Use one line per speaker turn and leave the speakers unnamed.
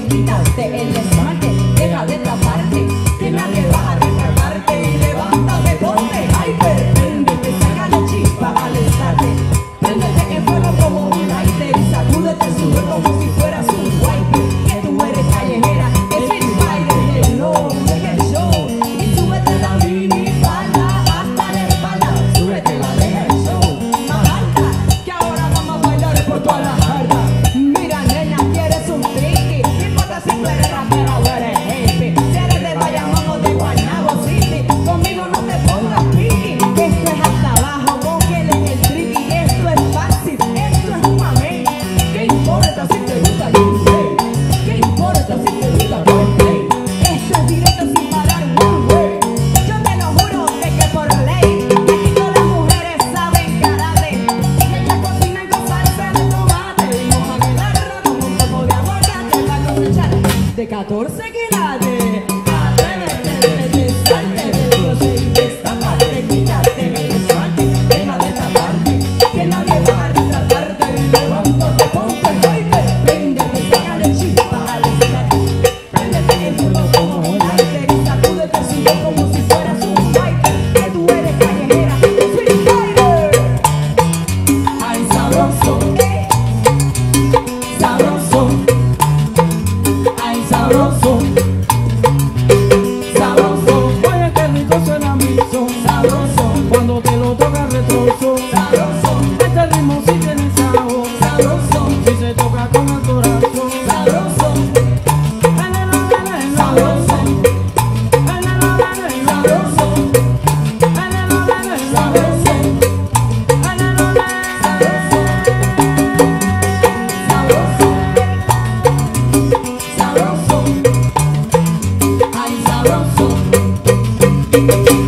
quita usted el deseo.
You